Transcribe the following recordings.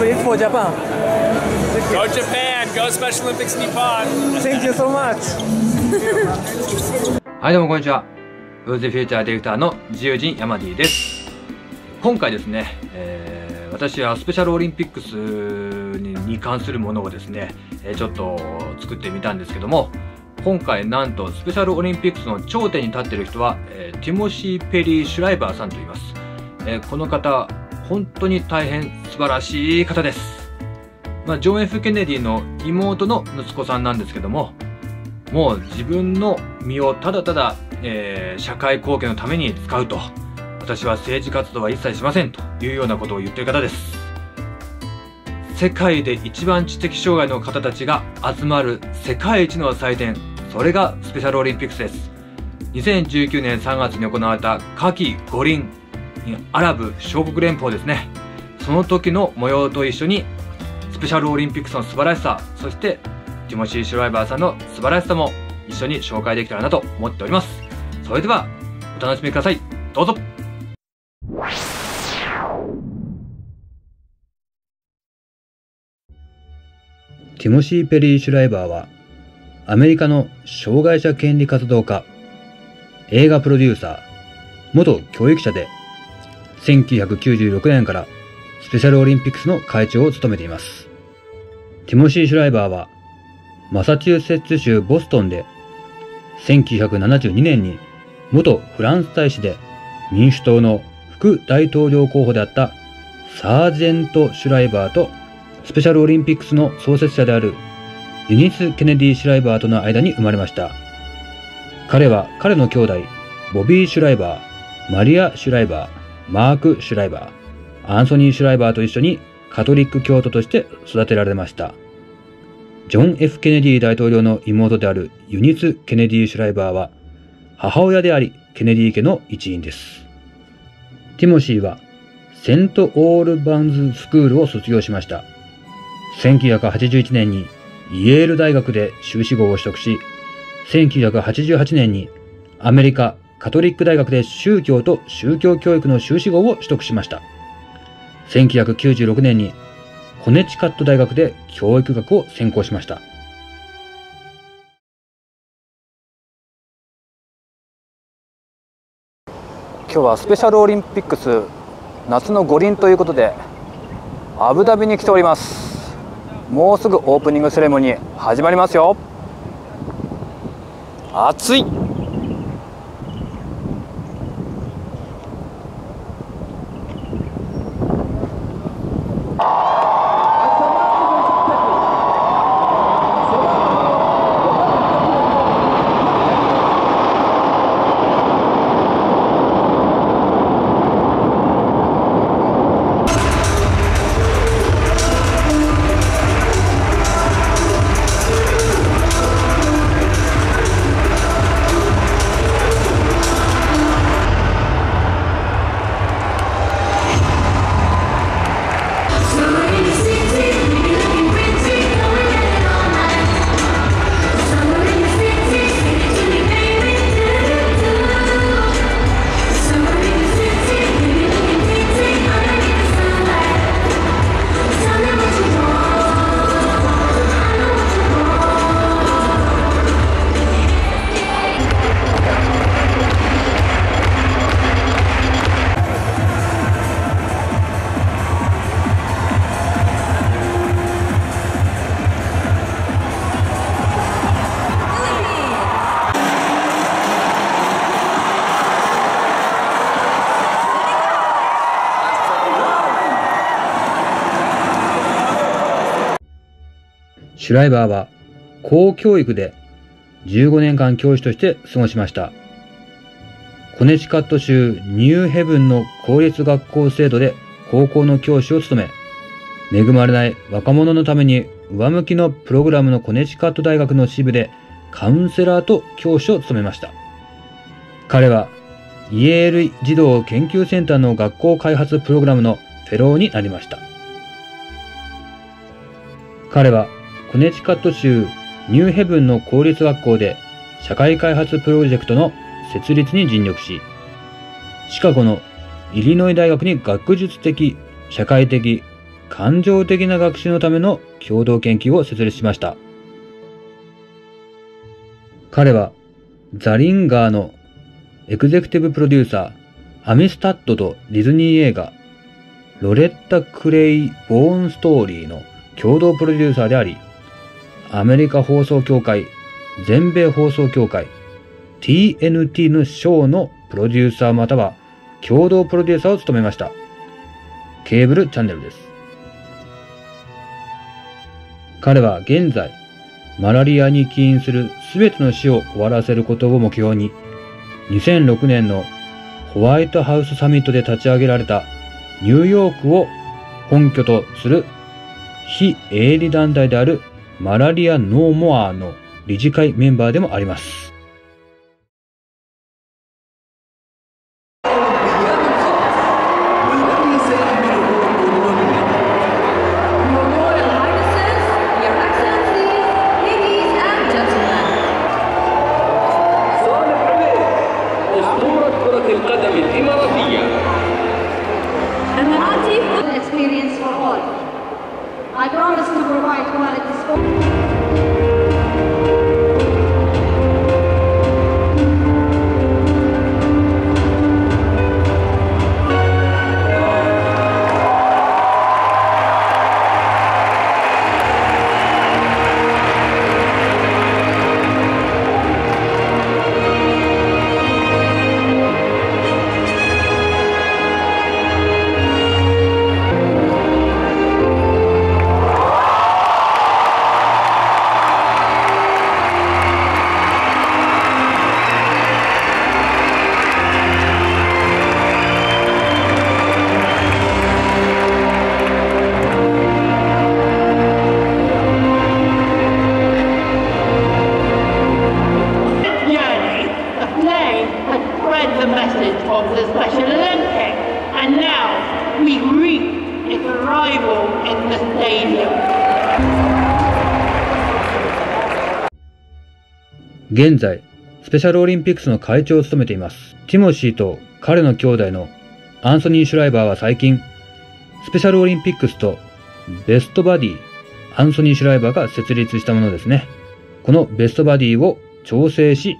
Please for Japan. Go Japan! Go Special Olympics Nippon! Thank you so much. はい、どうもこんにちは。ウーズフューチャーディレクターの自由人山 D です。今回ですね、えー私はスペシャルオリンピックスにに関するものをですね、えーちょっと作ってみたんですけども、今回なんとスペシャルオリンピックスの頂点に立っている人は、えーティモシー・ペリー・シュライバーさんと言います。えーこの方、本当に大変素晴らしい方です。まあ、ジョン・ F・ ケネディの妹の息子さんなんですけども、もう自分の身をただただ、えー社会貢献のために使うと。私は政治活動は一切しませんというようなことを言ってる方です。世界で一番知的障害の方たちが集まる世界一の祭典それがスペシャルオリンピックスです。2019年3月に行われた夏季五輪。アラブ小国連邦ですねその時の模様と一緒にスペシャルオリンピックスの素晴らしさそしてティモシー・シュライバーさんの素晴らしさも一緒に紹介できたらなと思っております。それでは、お楽しみください。どうぞティモシー・ペリー・シュライバーは、アメリカの障害者権利活動家、映画プロデューサー、元教育者で、1996年からスペシャルオリンピックスの会長を務めています。ティモシー・シュライバーは、マサチューセッツ州ボストンで、1972年に元フランス大使で民主党の副大統領候補であったサージェント・シュライバーとスペシャルオリンピックスの創設者であるユニス・ケネディ・シュライバーとの間に生まれました。彼は彼の兄弟、ボビー・シュライバー、マリア・シュライバー、マーク・シュライバー、アンソニー・シュライバーと一緒にカトリック教徒として育てられました。ジョン・ F・ ケネディ大統領の妹であるユニス・ケネディ・シュライバーは母親でありケネディ家の一員です。ティモシーはセント・オールバンズ・スクールを卒業しました。1981年にイェール大学で修士号を取得し、1988年にアメリカカトリック大学で宗教と宗教教育の修士号を取得しました。1996年にコネチカット大学で教育学を専攻しました。今日はスペシャルオリンピックス夏の五輪ということでアブダビに来ておりますもうすぐオープニングセレモニー始まりますよ暑いシュライバーは公教育で15年間教師として過ごしました。コネチカット州ニューヘブンの公立学校制度で高校の教師を務め、恵まれない若者のために上向きのプログラムのコネチカット大学の支部でカウンセラーと教師を務めました。彼はイェール児童研究センターの学校開発プログラムのフェローになりました。彼はコネチカット州ニューヘブンの公立学校で社会開発プロジェクトの設立に尽力し、シカゴのイリノイ大学に学術的、社会的、感情的な学習のための共同研究を設立しました。彼はザリンガーのエグゼクティブプロデューサー、アミスタッドとディズニー映画、ロレッタ・クレイボーン・ストーリーの共同プロデューサーであり、アメリカ放送協会、全米放送協会、TNT のショーのプロデューサーまたは共同プロデューサーを務めました。ケーブルチャンネルです。彼は現在、マラリアに起因する全ての死を終わらせることを目標に、2006年のホワイトハウスサミットで立ち上げられたニューヨークを本拠とする非営利団体であるマラリアノーモアの理事会メンバーでもあります。現在、スペシャルオリンピックスの会長を務めています。ティモシーと彼の兄弟のアンソニー・シュライバーは最近、スペシャルオリンピックスとベストバディ、アンソニー・シュライバーが設立したものですね。このベストバディを調整し、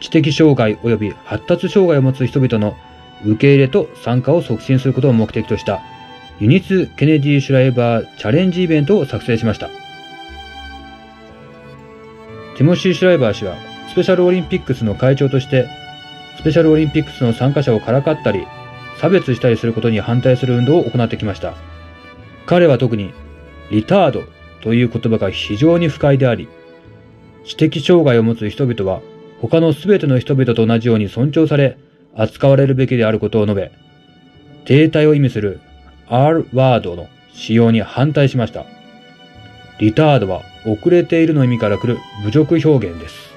知的障害及び発達障害を持つ人々の受け入れと参加を促進することを目的としたユニツ・ケネディ・シュライバーチャレンジイベントを作成しました。ティモシー・シュライバー氏はスペシャルオリンピックスの会長としてスペシャルオリンピックスの参加者をからかったり差別したりすることに反対する運動を行ってきました。彼は特にリタードという言葉が非常に不快であり知的障害を持つ人々は他の全ての人々と同じように尊重され扱われるべきであることを述べ、停滞を意味する R ワードの使用に反対しました。リタードは遅れているの意味から来る侮辱表現です。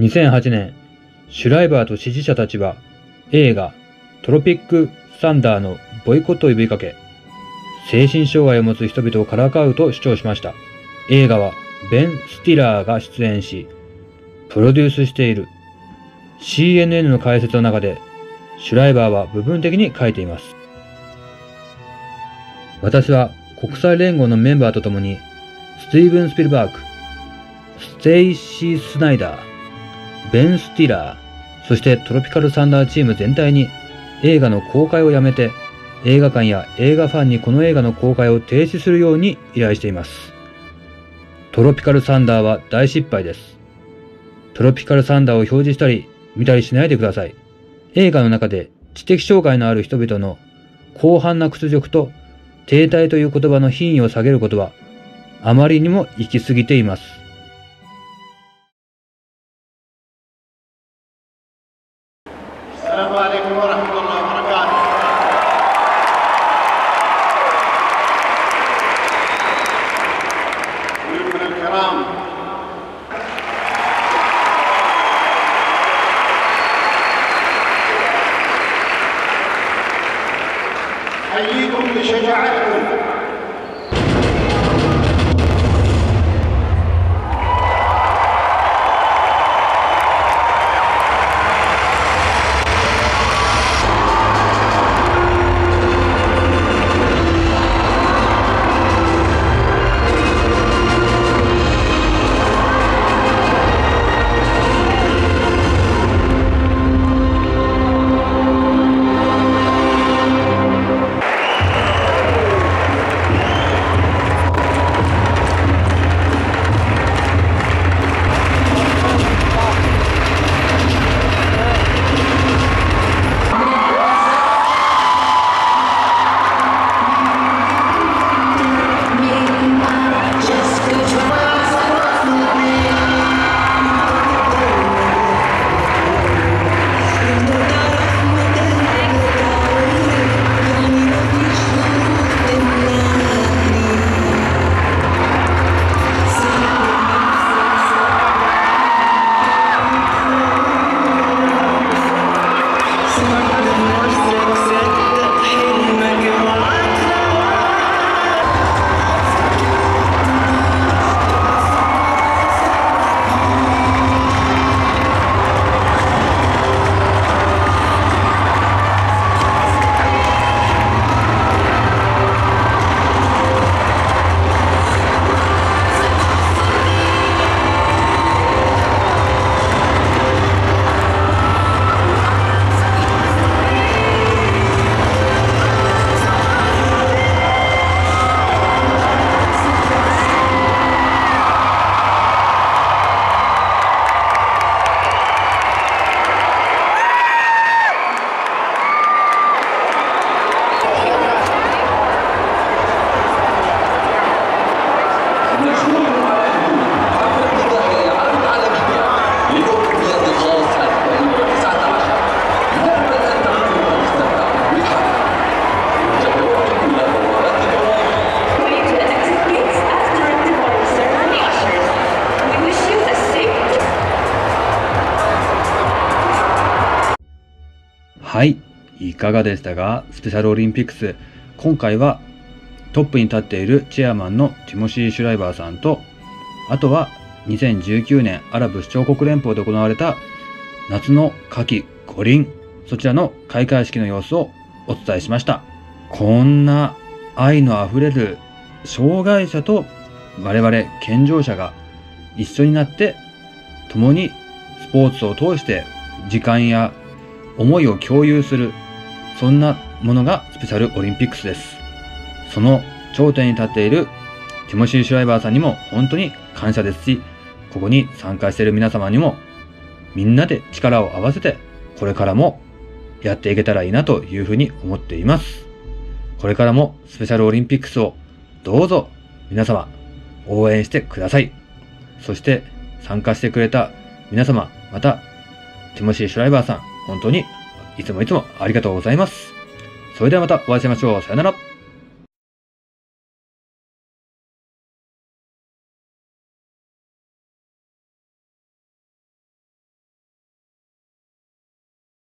2008年、シュライバーと支持者たちは映画トロピック・サンダーのボイコットを呼びかけ、精神障害を持つ人々をからかうと主張しました。映画はベン・スティラーが出演し、プロデュースしている CNN の解説の中で、シュライバーは部分的に書いています。私は国際連合のメンバーと共に、スティーブン・スピルバーグ、ステイシー・スナイダー、ベン・スティラー、そしてトロピカル・サンダーチーム全体に映画の公開をやめて、映画館や映画ファンにこの映画の公開を停止するように依頼しています。トロピカル・サンダーは大失敗です。トロピカル・サンダーを表示したり、見たりしないでください。映画の中で知的障害のある人々の広範な屈辱と停滞という言葉の品位を下げることはあまりにも行き過ぎています。أحييكم بشجاعتكم. いかがでしたか？スペシャルオリンピックス。今回はトップに立っているチェアマンのティモシー・シュライバーさんと、あとは2019年アラブ首長国連邦で行われた夏の夏季五輪、そちらの開会式の様子をお伝えしました。こんな愛の溢れる障害者と我々健常者が一緒になって共にスポーツを通して時間や思いを共有する、そんなものがスペシャルオリンピックスです。その頂点に立っているティモシー・シュライバーさんにも本当に感謝ですし、ここに参加している皆様にもみんなで力を合わせてこれからもやっていけたらいいなというふうに思っています。これからもスペシャルオリンピックスをどうぞ皆様応援してください。そして参加してくれた皆様、またティモシー・シュライバーさん、本当にいつもいつもありがとうございます。それではまたお会いしましょう。さよなら。